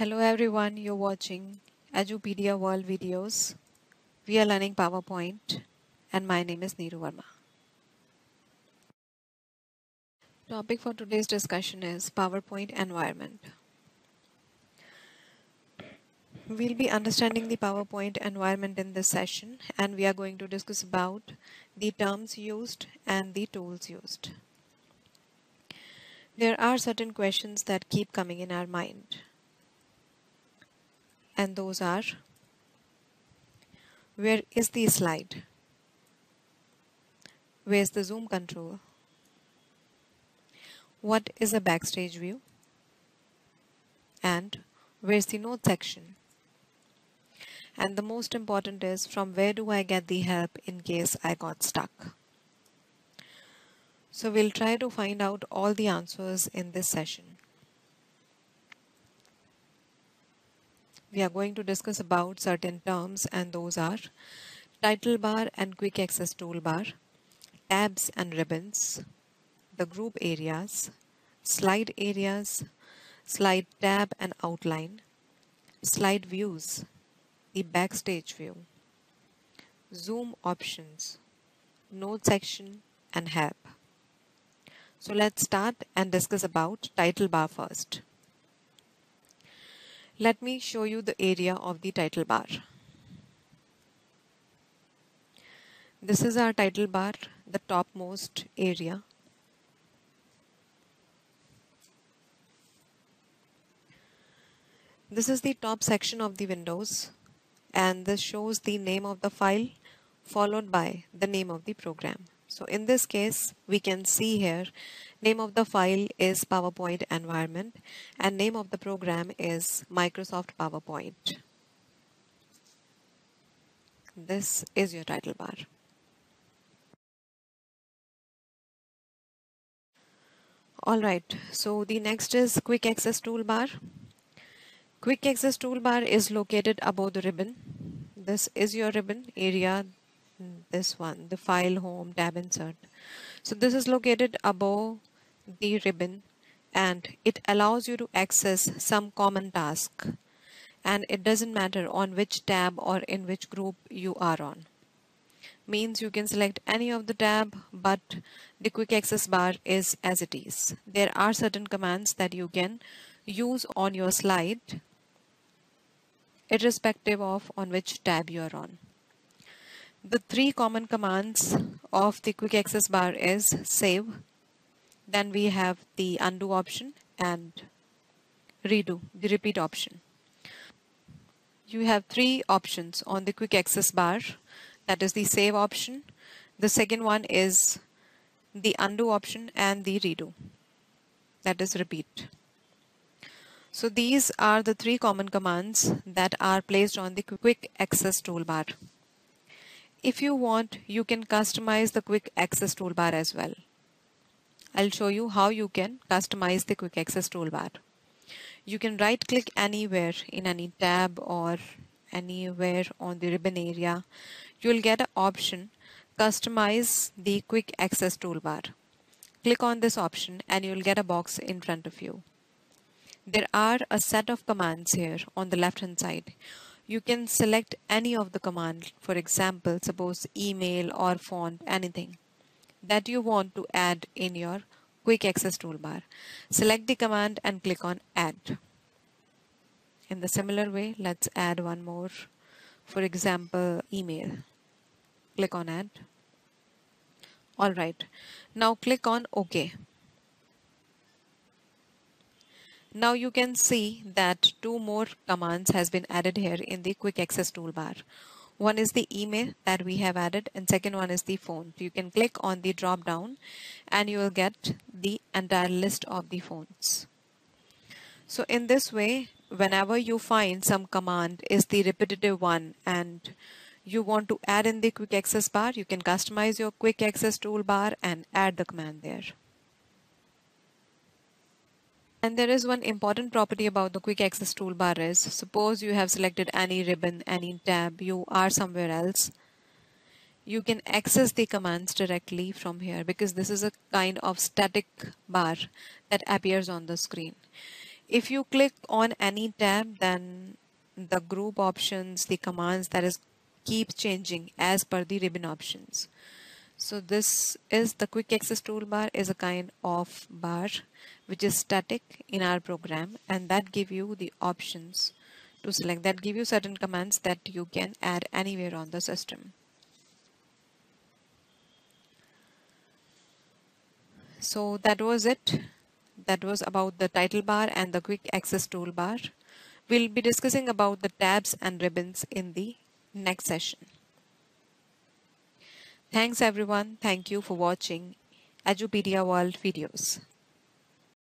Hello everyone, you're watching Edupedia World videos. We are learning PowerPoint and my name is Neeru Verma. Topic for today's discussion is PowerPoint environment. We'll be understanding the PowerPoint environment in this session and we are going to discuss about the terms used and the tools used. There are certain questions that keep coming in our mind and those are where is the slide? Where's the zoom control? What is a backstage view? And where's the note section? And the most important is from where do I get the help in case I got stuck? So we'll try to find out all the answers in this session. We are going to discuss about certain terms and those are title bar and quick access toolbar, tabs and ribbons, the group areas, slide areas, slide tab and outline, slide views, the backstage view, zoom options, note section and help. So let's start and discuss about title bar first. Let me show you the area of the title bar. This is our title bar, the topmost area. This is the top section of the windows and this shows the name of the file followed by the name of the program. So in this case, we can see here, name of the file is PowerPoint environment and name of the program is Microsoft PowerPoint. This is your title bar. Alright, so the next is Quick Access Toolbar. Quick Access Toolbar is located above the ribbon. This is your ribbon area, this one, the File Home tab Insert. So this is located above the ribbon and it allows you to access some common task and it doesn't matter on which tab or in which group you are on means you can select any of the tab but the quick access bar is as it is. There are certain commands that you can use on your slide irrespective of on which tab you are on. The three common commands of the quick access bar is save, then we have the undo option and redo, the repeat option. You have three options on the quick access bar that is the save option. The second one is the undo option and the redo that is repeat. So these are the three common commands that are placed on the quick access toolbar. If you want, you can customize the quick access toolbar as well. I'll show you how you can customize the quick access toolbar. You can right click anywhere in any tab or anywhere on the ribbon area you'll get an option customize the quick access toolbar. Click on this option and you'll get a box in front of you. There are a set of commands here on the left hand side. You can select any of the command, for example, suppose email or font, anything that you want to add in your quick access toolbar. Select the command and click on add. In the similar way, let's add one more, for example, email. Click on add. All right. Now click on ok. Now you can see that two more commands has been added here in the quick access toolbar one is the email that we have added and second one is the font you can click on the drop down and you will get the entire list of the fonts so in this way whenever you find some command is the repetitive one and you want to add in the quick access bar, you can customize your quick access toolbar and add the command there. And there is one important property about the quick access toolbar is suppose you have selected any ribbon, any tab, you are somewhere else. You can access the commands directly from here because this is a kind of static bar that appears on the screen. if you click on any tab then the group options the commands that is keep changing as per the ribbon options so this is the quick access toolbar is a kind of bar which is static in our program and that give you the options to select that give you certain commands that you can add anywhere on the system. So that was it. That was about the title bar and the quick access toolbar. We'll be discussing about the tabs and ribbons in the next session thanks everyone. Thank you for watching edupedia world videos